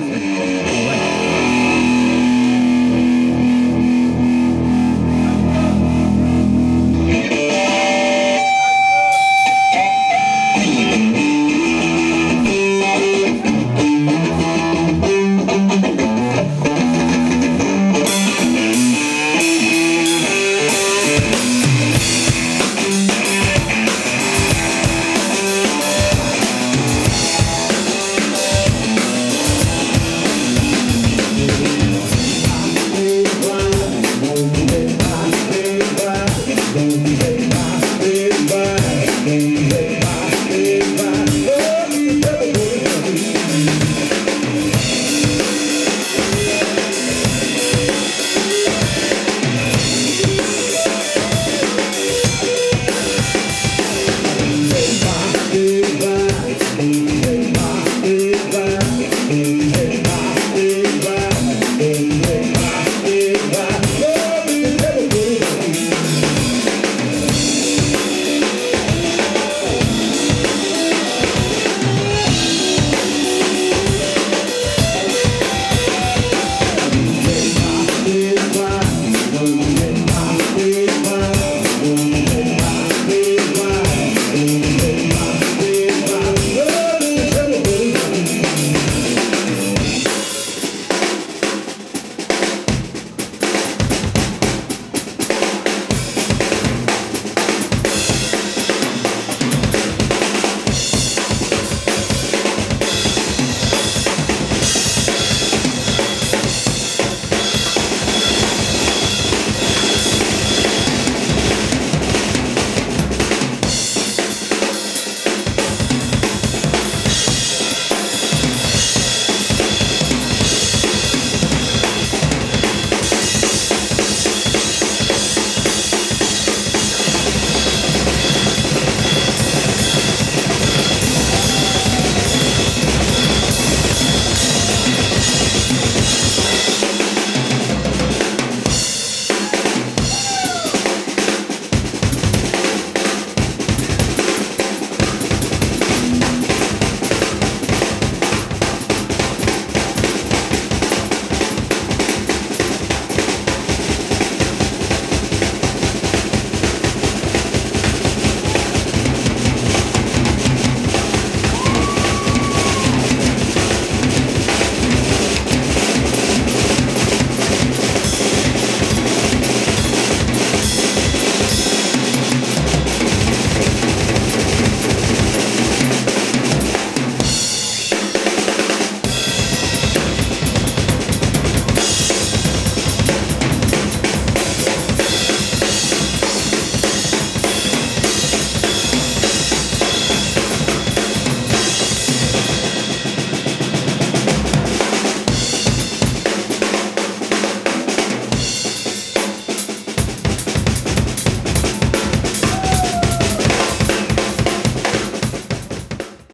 Yes.